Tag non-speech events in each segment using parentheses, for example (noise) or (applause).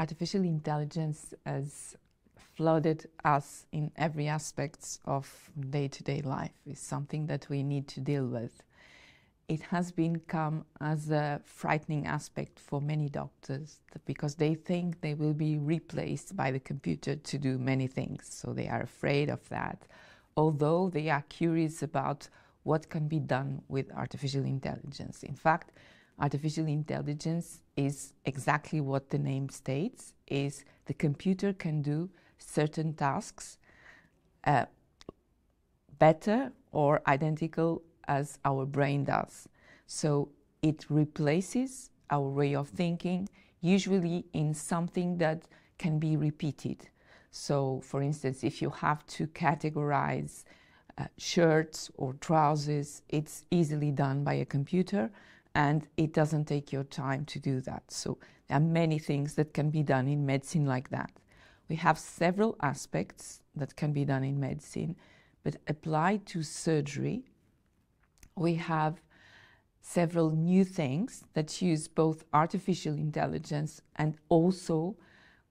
artificial intelligence has flooded us in every aspect of day-to-day life. It's something that we need to deal with. It has become as a frightening aspect for many doctors because they think they will be replaced by the computer to do many things. So they are afraid of that, although they are curious about what can be done with artificial intelligence. In fact, artificial intelligence is exactly what the name states, is the computer can do certain tasks uh, better or identical as our brain does. So it replaces our way of thinking, usually in something that can be repeated. So, for instance, if you have to categorize uh, shirts or trousers, it's easily done by a computer and it doesn't take your time to do that. So there are many things that can be done in medicine like that. We have several aspects that can be done in medicine, but applied to surgery, we have several new things that use both artificial intelligence and also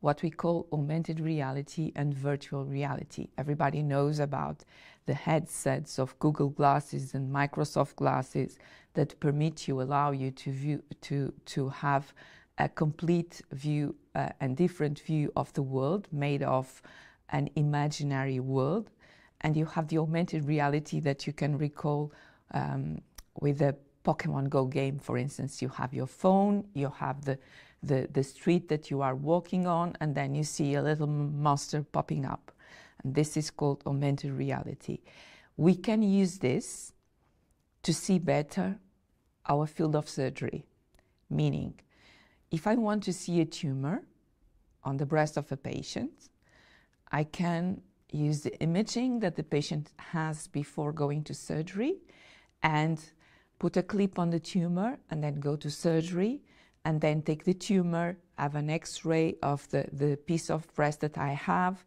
what we call augmented reality and virtual reality. Everybody knows about the headsets of Google glasses and Microsoft glasses that permit you, allow you to view, to, to have a complete view uh, and different view of the world made of an imaginary world. And you have the augmented reality that you can recall um, with the Pokemon Go game, for instance. You have your phone, you have the the, the street that you are walking on, and then you see a little monster popping up. And this is called augmented reality. We can use this to see better our field of surgery, meaning if I want to see a tumor on the breast of a patient, I can use the imaging that the patient has before going to surgery and put a clip on the tumor and then go to surgery and then take the tumor, have an x-ray of the, the piece of breast that I have,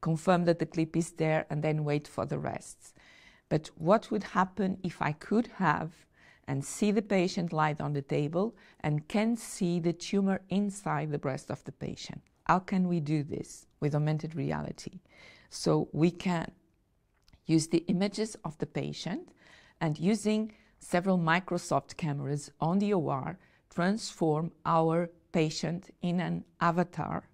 confirm that the clip is there, and then wait for the rest. But what would happen if I could have and see the patient lie on the table and can see the tumor inside the breast of the patient? How can we do this with augmented reality? So we can use the images of the patient and using several Microsoft cameras on the OR transform our patient in an avatar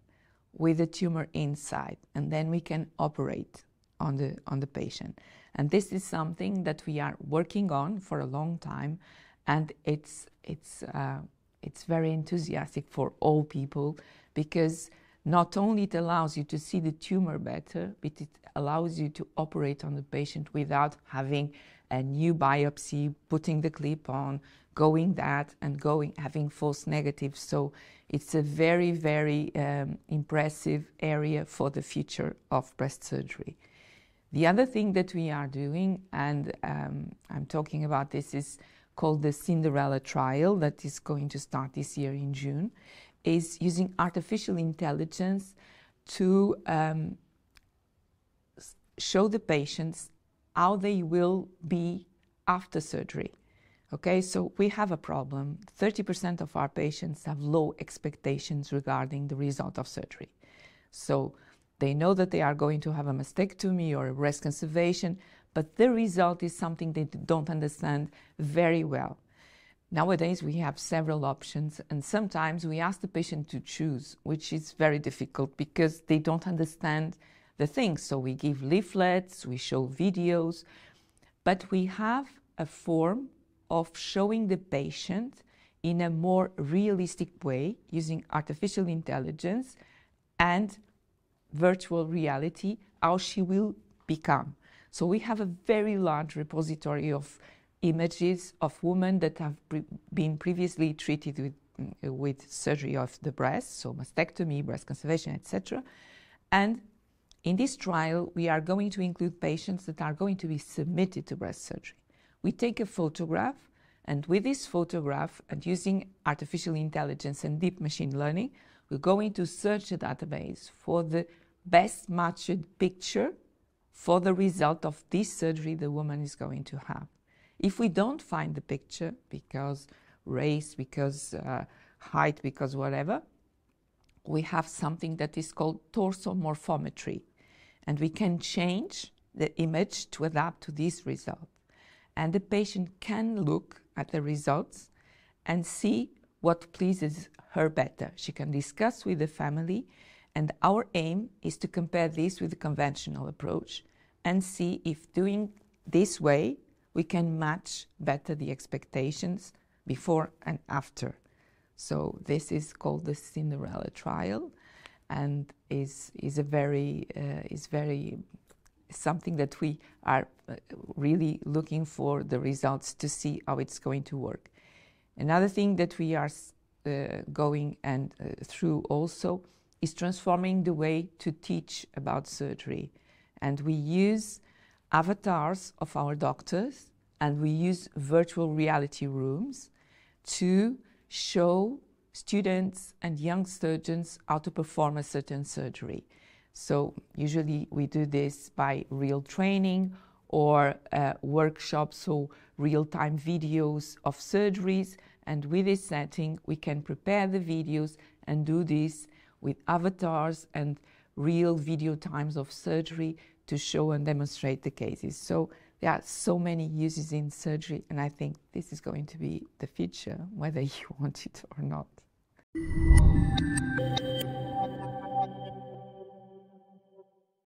with the tumor inside, and then we can operate on the, on the patient. And this is something that we are working on for a long time, and it's, it's, uh, it's very enthusiastic for all people because not only it allows you to see the tumor better, but it allows you to operate on the patient without having a new biopsy, putting the clip on, going that and going having false negatives. So it's a very, very um, impressive area for the future of breast surgery. The other thing that we are doing, and um, I'm talking about this, is called the Cinderella trial that is going to start this year in June, is using artificial intelligence to um, show the patients how they will be after surgery. Okay, so we have a problem. 30% of our patients have low expectations regarding the result of surgery. So they know that they are going to have a mastectomy or a breast conservation, but the result is something they don't understand very well. Nowadays, we have several options, and sometimes we ask the patient to choose, which is very difficult because they don't understand the things. So we give leaflets, we show videos, but we have a form of showing the patient in a more realistic way using artificial intelligence and virtual reality how she will become. So we have a very large repository of images of women that have pre been previously treated with, with surgery of the breast, so mastectomy, breast conservation, etc. And in this trial, we are going to include patients that are going to be submitted to breast surgery. We take a photograph, and with this photograph, and using artificial intelligence and deep machine learning, we're going to search the database for the best matched picture for the result of this surgery the woman is going to have. If we don't find the picture because race, because uh, height, because whatever, we have something that is called torso morphometry, and we can change the image to adapt to this result. And the patient can look at the results and see what pleases her better. She can discuss with the family, and our aim is to compare this with the conventional approach and see if doing this way we can match better the expectations before and after. So this is called the Cinderella trial, and is is a very uh, is very something that we are uh, really looking for the results to see how it's going to work. Another thing that we are uh, going and uh, through also is transforming the way to teach about surgery, and we use avatars of our doctors and we use virtual reality rooms to show students and young surgeons how to perform a certain surgery. So usually we do this by real training or uh, workshops, so real-time videos of surgeries. And with this setting, we can prepare the videos and do this with avatars and real video times of surgery to show and demonstrate the cases. So there are so many uses in surgery, and I think this is going to be the future, whether (laughs) you want it or not.